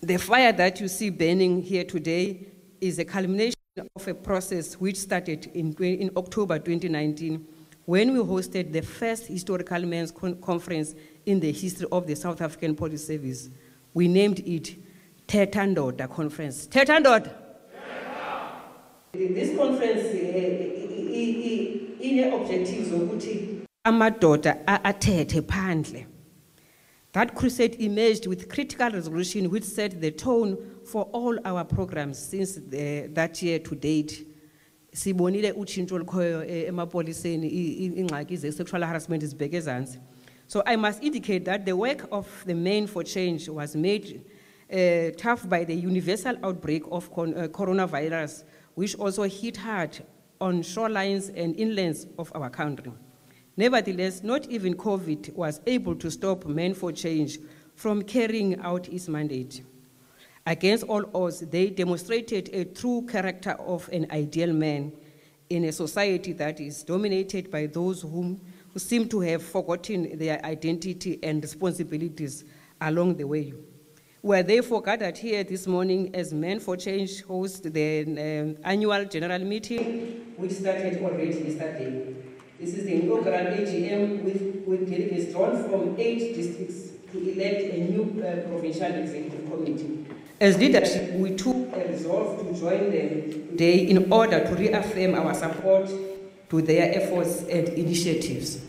The fire that you see burning here today is a culmination of a process which started in, in October 2019 when we hosted the first historical men's con- conference in the history of the South African Police Service. We named it Tetandoda Conference. Tetandoda! This conference eh, eh, eh, ine objectives ukuthi amadoda athethe phandle. That crusade emerged with critical resolution which set the tone for all our programs since the, that year to date. Sibonile utshintsho olukhoyo eh, emapoliseni ingxaki ze-sexual harassment zibheke ezantsi. So I must indicate that the work of the Men for Change was made uh, tough by the universal outbreak of uh, coronavirus, which also hit hard on shorelines and inlands of our country. Nevertheless, not even COVID was able to stop Men for Change from carrying out its mandate. Against all odds, they demonstrated a true character of an ideal man in a society that is dominated by those whom, who seem to have forgotten their identity and responsibilities along the way. We are therefore here this morning as Men for Change host the um, annual general meeting, which started already yesterday. This is the inaugural AGM with, with delegates drawn from eight districts to elect a new uh, provincial executive committee. As leadership, we took a resolve to join them today in order to reaffirm our support to their efforts and initiatives.